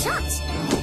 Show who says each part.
Speaker 1: shots.